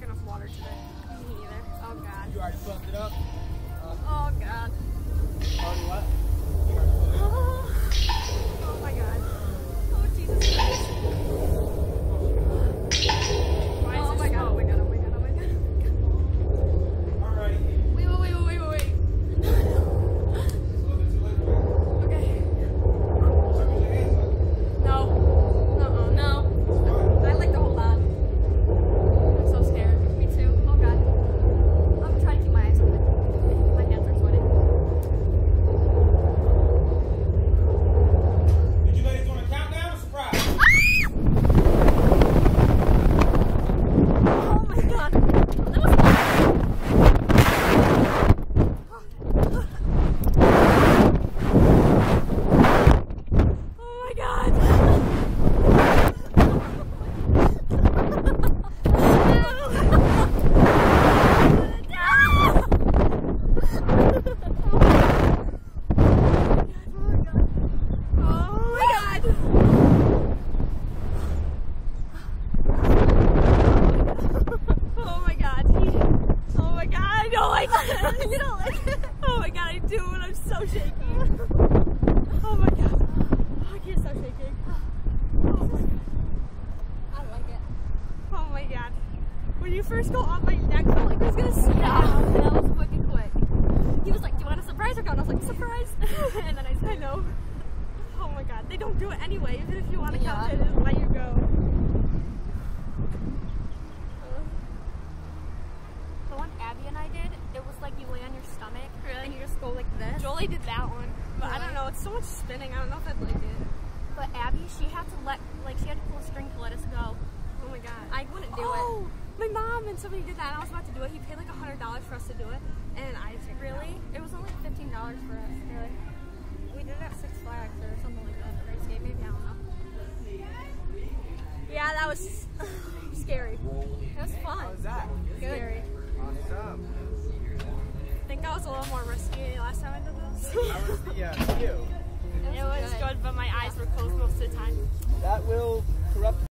drank enough water today. Me either. Oh god. You already fucked it up? Oh god. Already what? Oh my god. Oh Jesus Christ. Why is Oh this my god, oh my god, oh my god, oh my god. Alrighty. Wait, wait, wait, wait, wait, wait. Okay. No. Uh-uh, no. I like to hold on. I'm so scared. Me too. Oh god. I'm trying to keep my eyes open. My hands are sweating. Did you ladies want a countdown or surprise? Oh my god. That was Oh my god. Oh my god. Oh my god. Oh. I don't like it. you don't like it. Oh my god, I do, and I'm so shaky. Oh my god. Oh, I can't stop shaking. Oh my I don't like it. Oh my god. When you first go up my neck, I felt like I was gonna snap. Yeah, that was fucking quick. He was like, Do you want a surprise or go? And I was like, Surprise. and then I said, I know. Oh my god. They don't do it anyway, even if you want to Yeah. count it, they just let you go. Uh. The one Abby and I did, it was like you lay on your stomach and you just go like this. Jolie did that one. But I don't know, it's so much spinning. I don't know if I'd like it. But Abby, she had to let, like, she had to pull a string to let us go. Oh my god. I wouldn't do oh, my mom and somebody did that, and I was about to do it. He paid like a hundred dollars for us to do it, and I it. figured Really? Was scary. It was fun. How's that? Scary. Awesome. I think I was a little more risky last time I did this. How was the uh, view? it was good, but my eyes were closed most of the time. That will corrupt